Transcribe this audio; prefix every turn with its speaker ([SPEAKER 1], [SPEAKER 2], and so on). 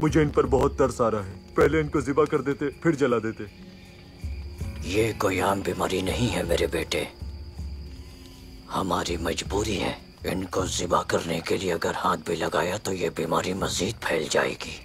[SPEAKER 1] मुझे इन पर बहुत तरस आ रहा है। पहले इनको जिबा कर देते, फिर जला देते।
[SPEAKER 2] ये कोई आम बीमारी नहीं है मेरे बेटे। हमारी मजबूरी है इनको जिबा करने के लिए अगर हाथ भी लगाया तो ये बीमारी मजीद फैल जाएगी।